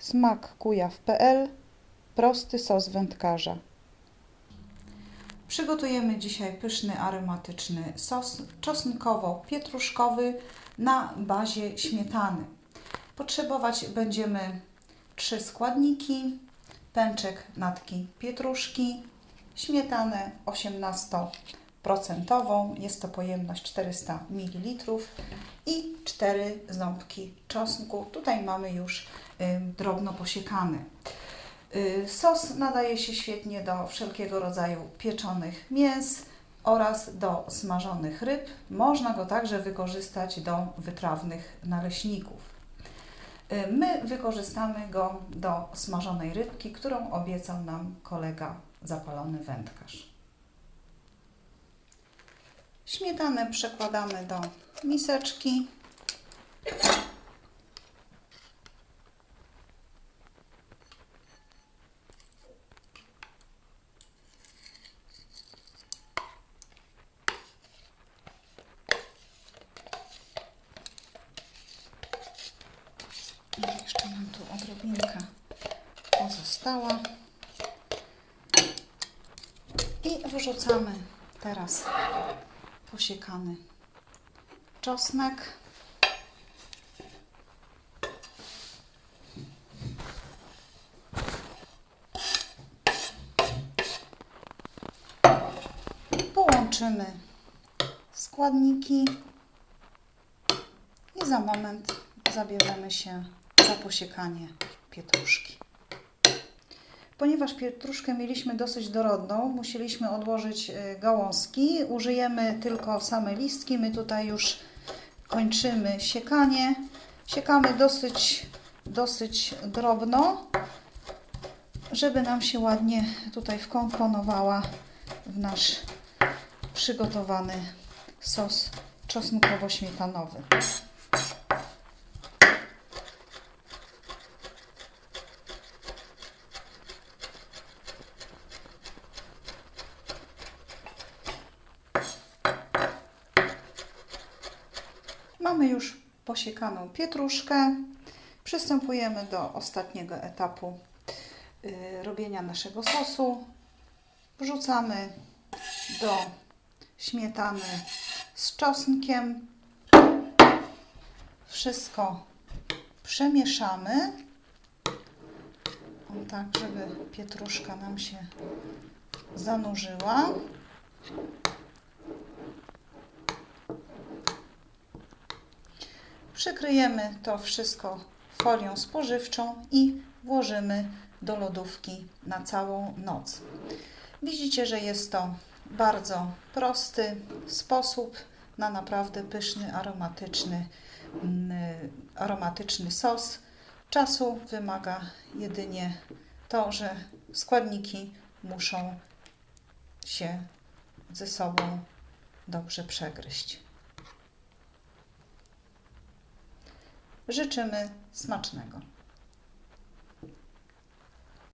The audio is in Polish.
smakkujaw.pl Prosty sos wędkarza. Przygotujemy dzisiaj pyszny, aromatyczny sos czosnkowo-pietruszkowy na bazie śmietany. Potrzebować będziemy trzy składniki, pęczek natki pietruszki, śmietanę 18%, jest to pojemność 400 ml i 4 ząbki czosnku. Tutaj mamy już drobno posiekany. Y, sos nadaje się świetnie do wszelkiego rodzaju pieczonych mięs oraz do smażonych ryb. Można go także wykorzystać do wytrawnych naleśników. Y, my wykorzystamy go do smażonej rybki, którą obiecał nam kolega zapalony wędkarz. Śmietanę przekładamy do miseczki. Jeszcze nam tu odrobinka pozostała. I wrzucamy teraz posiekany czosnek. Połączymy składniki i za moment zabierzemy się za posiekanie pietruszki. Ponieważ pietruszkę mieliśmy dosyć dorodną, musieliśmy odłożyć y, gałązki. Użyjemy tylko same listki. My tutaj już kończymy siekanie. Siekamy dosyć, dosyć drobno, żeby nam się ładnie tutaj wkomponowała w nasz przygotowany sos czosnkowo-śmietanowy. Mamy już posiekaną pietruszkę. Przystępujemy do ostatniego etapu y, robienia naszego sosu. Wrzucamy do śmietany z czosnkiem. Wszystko przemieszamy. O, tak, żeby pietruszka nam się zanurzyła. Przykryjemy to wszystko folią spożywczą i włożymy do lodówki na całą noc. Widzicie, że jest to bardzo prosty sposób na naprawdę pyszny, aromatyczny, aromatyczny sos. Czasu wymaga jedynie to, że składniki muszą się ze sobą dobrze przegryźć. Życzymy smacznego.